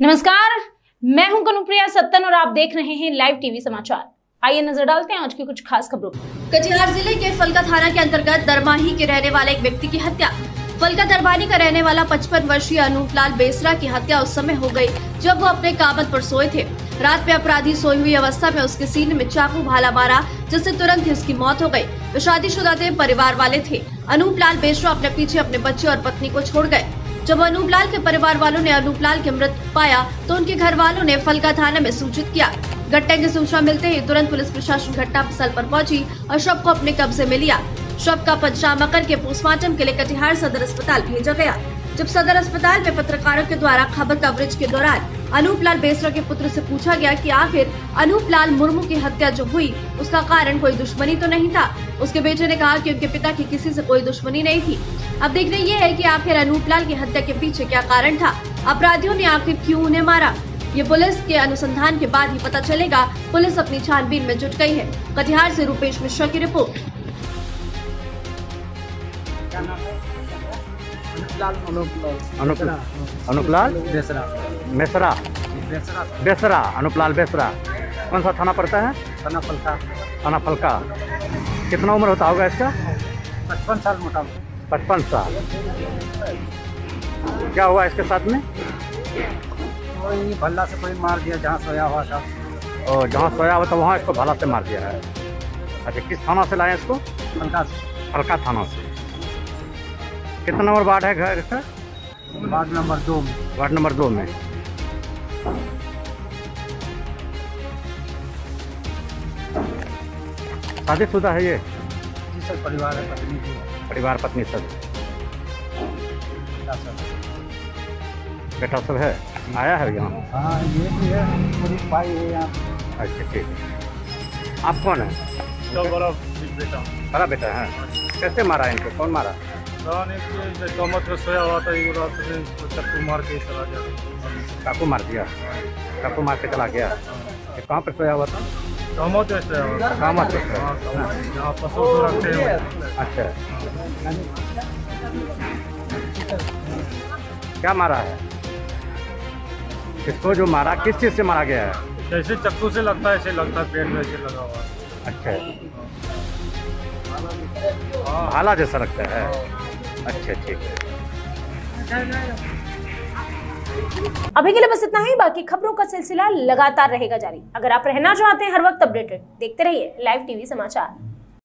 नमस्कार, मैं हूँ कनुप्रिया सत्तन और आप देख रहे हैं लाइव टीवी समाचार। आइए नज़र डालते हैं आज की कुछ खास खबरों कटिहार ज़िले के फलका थाना के अंतर्गत दरमाही के रहने वाले एक व्यक्ति की हत्या। फलका दरबानी का रहने वाला 55 वर्षीय अनूप लाल बेसरा की हत्या उस समय हो गई, जब वो अपने कामत पर सोए थे। रात में अपराधी सोई हुई अवस्था में उसके सीने में चाकू भाला मारा, जिससे तुरंत ही उसकी मौत हो गई। वे शादीशुदा थे, परिवार वाले थे। अनूप लाल बेसरा अपने पीछे अपने बच्चे और पत्नी को छोड़ गए। जब अनूप लाल के परिवार वालों ने अनूप लाल के मृत पाया तो उनके घर वालों ने फलका थाना में सूचित किया। घटना की सूचना मिलते ही तुरंत पुलिस प्रशासन घटना स्थल पर पहुँची और शव को अपने कब्जे में लिया। शव का पंचनामा करके पोस्टमार्टम के लिए कटिहार सदर अस्पताल भेजा गया। जब सदर अस्पताल में पत्रकारों के द्वारा खबर कवरेज के दौरान अनूप लाल बेसरा के पुत्र से पूछा गया कि आखिर अनूप लाल मुर्मू की हत्या जो हुई, उसका कारण कोई दुश्मनी तो नहीं था? उसके बेटे ने कहा कि उनके पिता की किसी से कोई दुश्मनी नहीं थी। अब देखना ये है कि आखिर अनूप लाल की हत्या के पीछे क्या कारण था? अपराधियों ने आखिर क्यों उन्हें मारा? ये पुलिस के अनुसंधान के बाद ही पता चलेगा, पुलिस अपनी छानबीन में जुट गई है। कटिहार से रूपेश मिश्रा की रिपोर्ट। अनुपलाल बेसरा। मेसरा बेसरा। बेसरा। अनुपलाल बेसरा कौन सा थाना पड़ता है? थाना फलका थाना फलका कितना उम्र होता होगा इसका? पचपन साल मोटा पचपन साल। क्या हुआ इसके साथ में? कोई भल्ला से कोई मार दिया जहाँ सोया हुआ था। और जहाँ सोया हुआ था वहाँ इसको भला से मार दिया है। अच्छा किस थाना से लाए इसको? फलका से। फलका थाना से। कितना नंबर वार्ड है घर का वार्ड नंबर दो में। वार्ड नंबर दो में। शादीशुदा है ये? जी सर परिवार है पत्नी है परिवार पत्नी सब। बेटा सब। है? आया है यहाँ? हाँ ये भी है भाई है यहाँ। अच्छा ठीक। है आप कौन है? तो बड़ा बेटा। बड़ा बेटा है। कैसे मारा इनको? कौन मारा? कहने की कमत में सोया हुआ था एक रात में उसको चक्कू मार के चला गया चाकू मार दिया। चाकू मार के चला गया। कहाँ पर सोया हुआ था? कमत सोया हुआ था। जहाँ पशु रखते हैं अच्छा। क्या मारा है? इसको जो मारा? किस चीज़ से मारा गया है? जैसे चक्कू से लगता है ऐसे लगता है पेट में ऐसे लगा हुआ अच्छा। भाला जैसा लगता है। अच्छा ठीक अभी के लिए बस इतना ही, बाकी खबरों का सिलसिला लगातार रहेगा जारी। अगर आप रहना चाहते हैं हर वक्त अपडेटेड, देखते रहिए लाइव टीवी समाचार।